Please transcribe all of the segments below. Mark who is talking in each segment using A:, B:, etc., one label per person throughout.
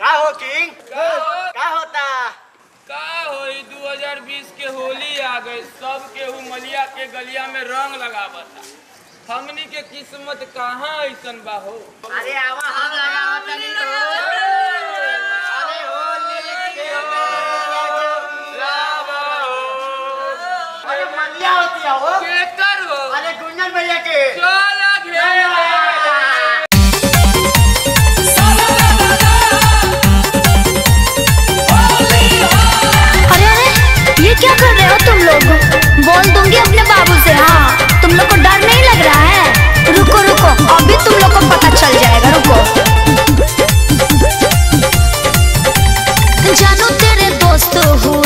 A: का हो किंग? का, होता?
B: का 2020 के होली आ गए सब के मलिया के गलिया में रंग लगावता हमनी के किस्मत कहाँ ऐसन बा हो?
A: अरे आवा हम लगावता तो। अरे मलिया होती हो
B: केकर हो?
A: अरे गुंजन भैया के।
B: चला घेरा।
C: बाबू से हाँ तुम लोग को डर नहीं लग रहा है? रुको रुको, अभी तुम लोग को पता चल जाएगा, रुको। जानू तेरे दोस्त हुए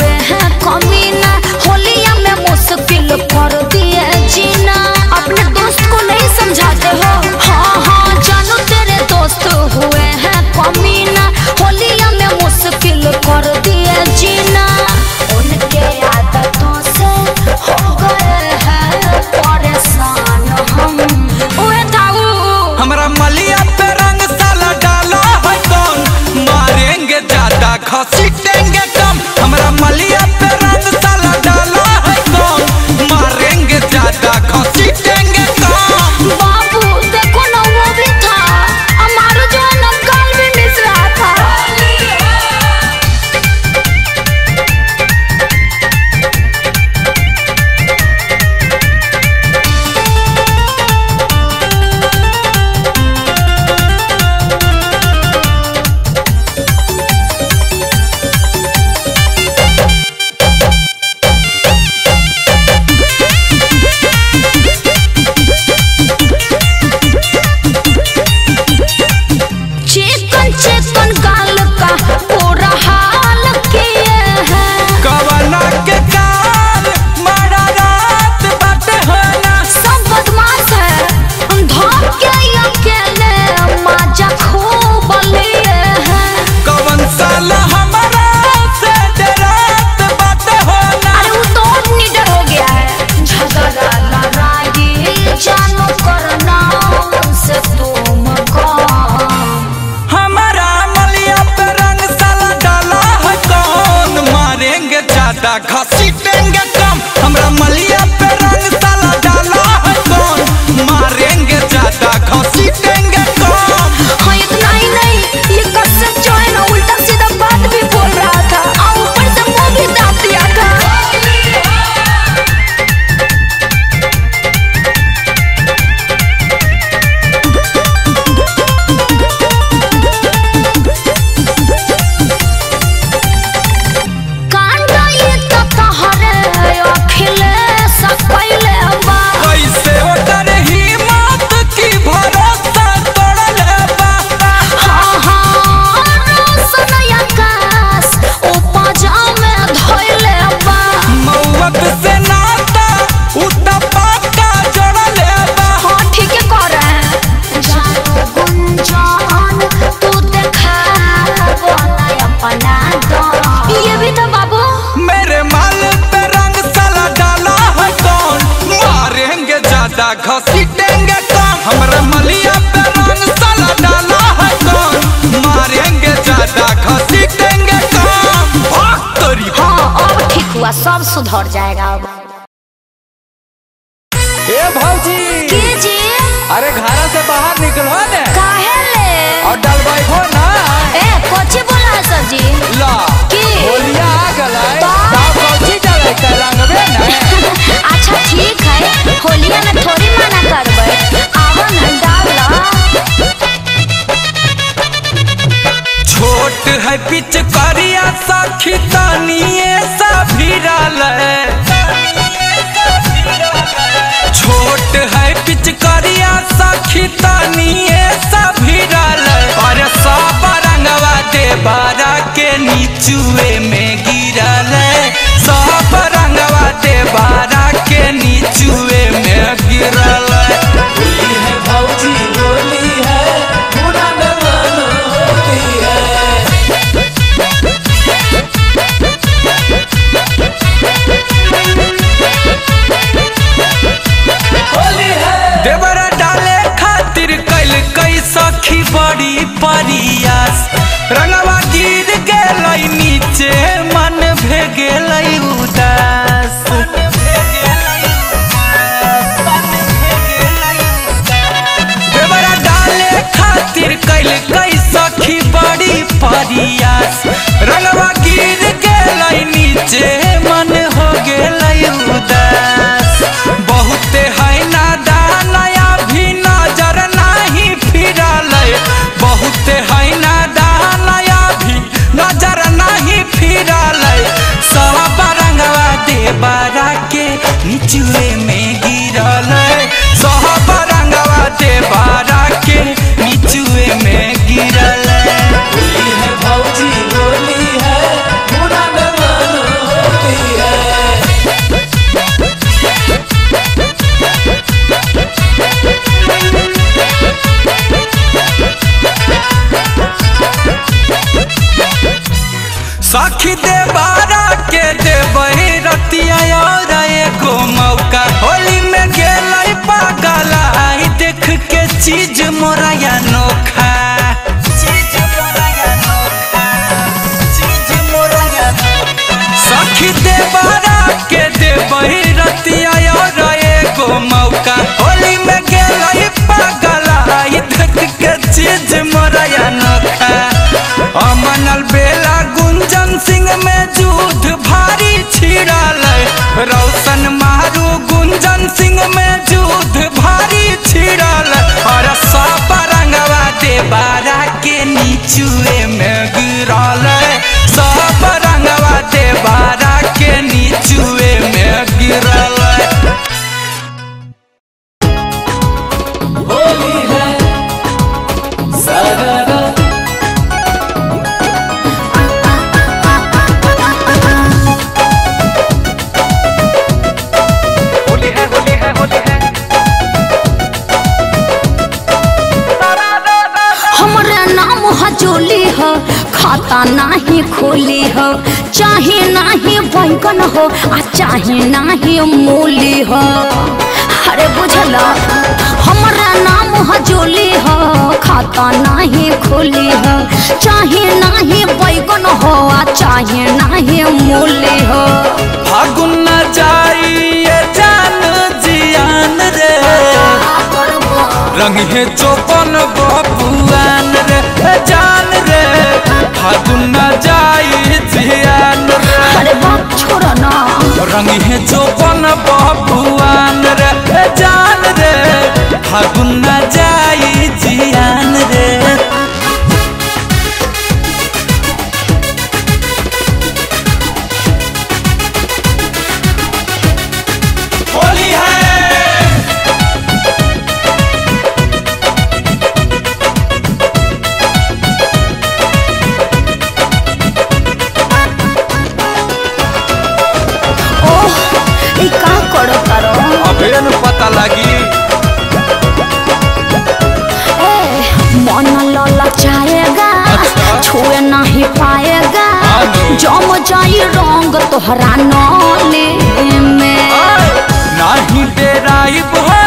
C: सुधर जाएगा।
D: ए भौजी
C: के जी?
D: अरे घर से बाहर निकलो ने।
C: काहे ले
D: और डलबाई हो ना।
C: ए कोची बोला है सर जी?
D: ला
C: की?
D: बोलिया आ गला बाप भौजी डलबाई कर रंग में ना।
C: अच्छा ठीक है। होलिया में थोड़ी मना करबे। आवा ना डाला
D: छोट है पिच करिया साखी तानिए। चुए में गिरल सब रंगवा देवारा के नीचुए में गिरल। सखी देवारा
C: बैंगन हो? आ चाहे नाही मूली हो। अरे बुझला, हमरे नाम हजोली हो। खाता नाही खोली हो। चाहे नाही बैंगन हो आ चाहे नाही मूली हो।
D: फागुन न जाइए जान जियान रे। रंग है चौपन बबुआन रे जान रे। फागुन न
C: छोड़ो
D: रंग है चौपन बबुआन रे जान रे फागुन न जाई जियान रे।
C: रंग तोहरा नली में।
D: नाही डेराइब हो?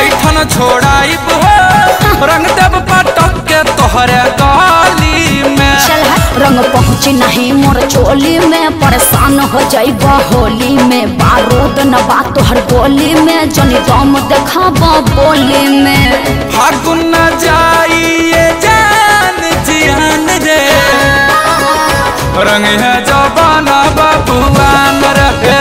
D: ऐठन छोड़ाइब हो रंग देव पटक के तोहरे गाली में।
C: चल रंग पहुँची नहीं मोर चोली में परेशान हो जाइब होली में। बारूद न बा तोहर गोली में जनी दम देखाबा बोली में।
D: फागुन न जाइए जान जियान रे। रंग है जबाना बबुआन रे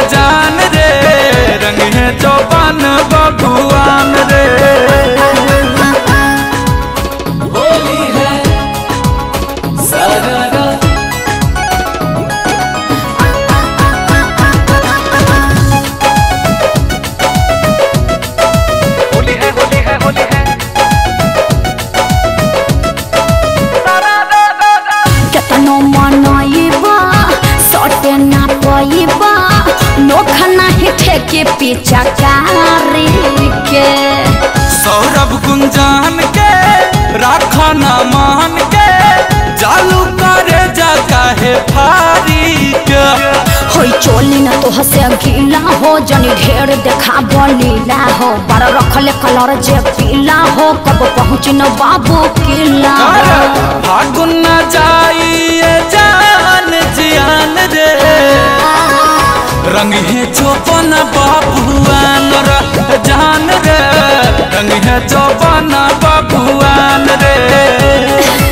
C: के
D: सौरभ गुंजान के राखा न मान के जालू करे जा काहे फारी के।
C: होई चोली न तो हसे गीला हो जनी ढेर देखा बलीला हो। पर रखले कलर जे पीला हो कब पहुँच न बाबू किला।
D: फागुन न जाइए जान जियान रे रंग है चौपन बाबुआन रे जान रे। रंग है चौपन बाबुआन रे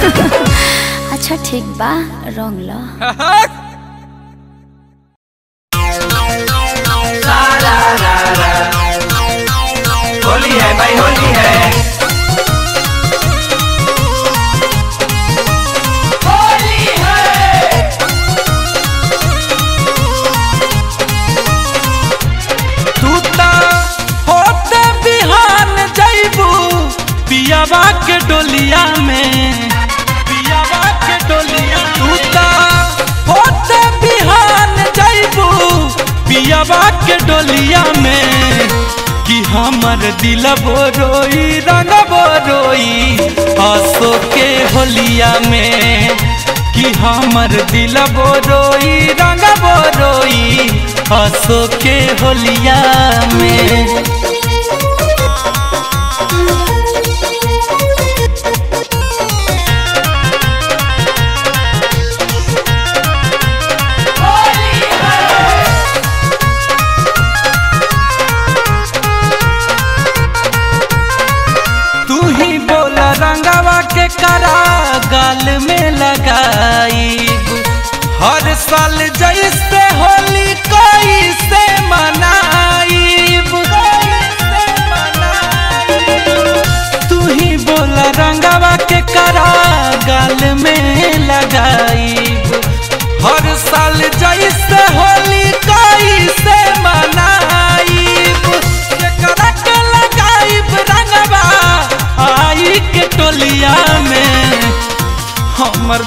C: अच्छा ठीक बा रंग ला।
A: पियावा
D: के डोलिया में। पियावा के डोलिया। तूता, होते बिहान जाइबू के डोलिया में। कि हमर दिल बोरोई रंग बोरोई हसो के होलिया में। कि हमर दिल बोरोई रंग बोरोई हसो के होलिया में।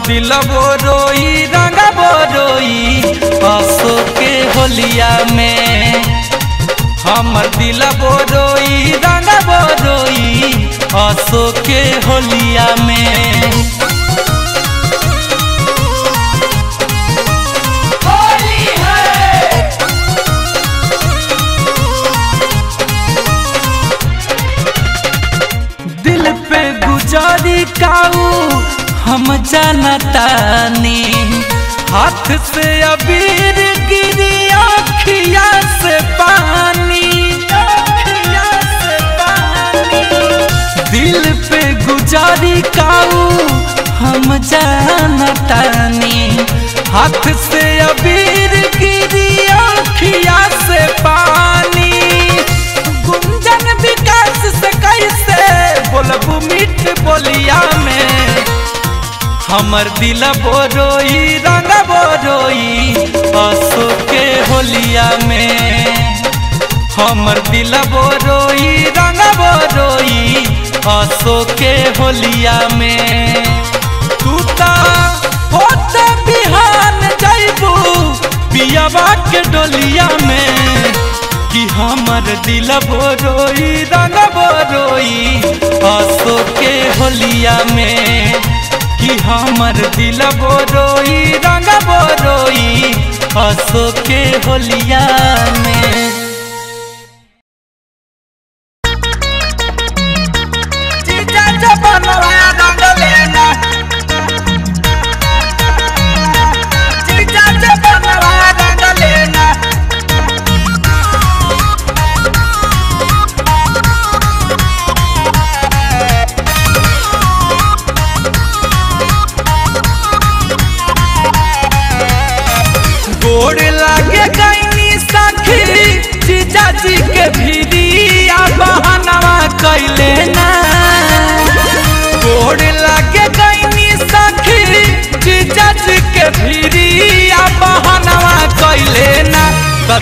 D: दिल रोई, रंग रोई हंसो के होलिया में। हमर दिल रोई, रंग रोई हंसो के होलिया में। हाथ से अबीर गिरी अखिया से पानी। दिल पे गुजारी काऊ, हम जानतानी हाथ से अबीर गिरी हमर दिल बोरोई रंग बोरोई हंसो के होलिया में। हमर दिल बोरोई रंग बोरोई हंसो के होलिया में। तू होते बिहान जैबू पियावा के डोलिया में। कि हमर दिल बोरोई रंग बोरोई हंसो के होलिया में। कि हमर दिल बोरोई रंग बोरोई अशोक के होलिया में।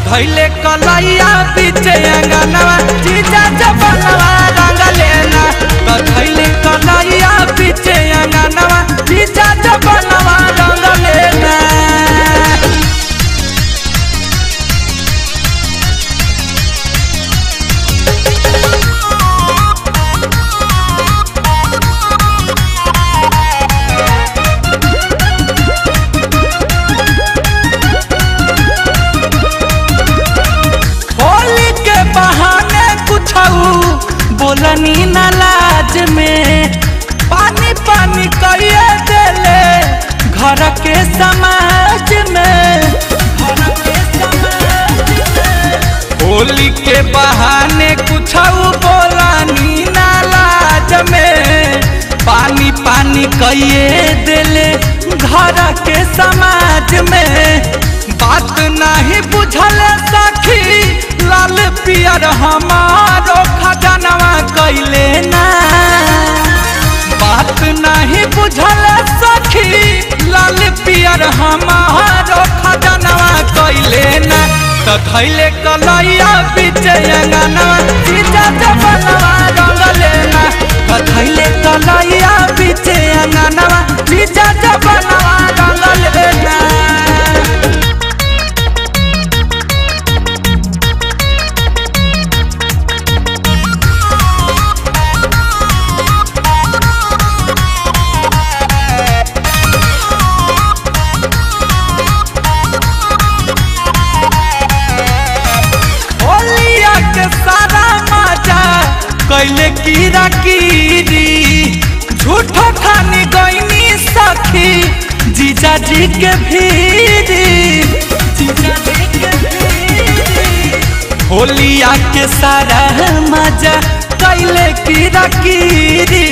D: बधैले कलैया पीछे अंगनवा जीजा जबनवा घर के समाज में। होली के बहाने कुछ बोलनी न लाज में पानी पानी कहिए देले घर के समाज में। बात नहीं बुझल सखी, लाल पियर हमारो खजनवा कैले ना। बात नहीं बुझल हमारो खजनवा कैले ना। तो धैले कलैया बीच कलैया बीच अंगनवा जीजा जबनवा रंग लेना कीरा झूठो गईनी सखी जीजा जी के भीरी होलिया के सारा मज़ा कैले कीरा कीरी,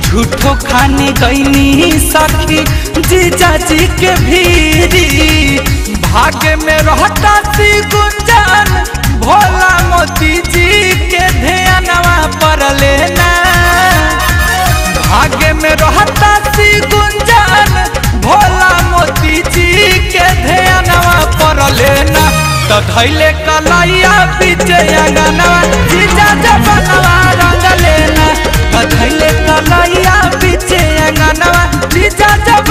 D: झूठो खानी गईनी सखी जीजा जी के भीरी। भाग्य में रहता सी गुंजन धैले कलैया पीछे अंगनवा जीजा जबनवा रंग लेना। धैले कलैया पीछे अंगनवा जीजा जब